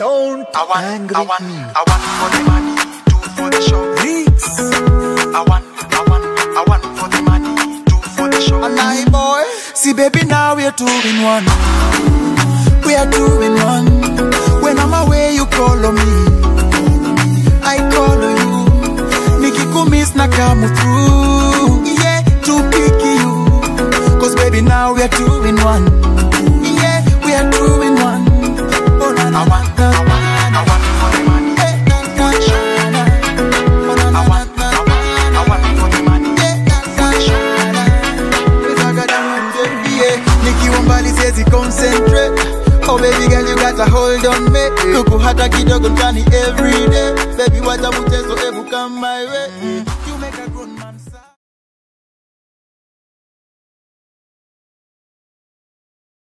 Don't I want, angry I want, me. I want for the money, two for the show. Reeks. I want, I want, I want for the money, two for the show. Naiboii, see baby now we're two in one. We are two in one. When I'm away you call on me. I call on you. Nikikumiss na come through. Yeah, to pick you. Cause baby now we are two in one. Nikiwa mbali siwezi concentrate. Oh baby girl you got a hold on me. Kuku hata kidogo ntani everyday Baby wacha mchezo ebu come my way. Mm. You make a grown man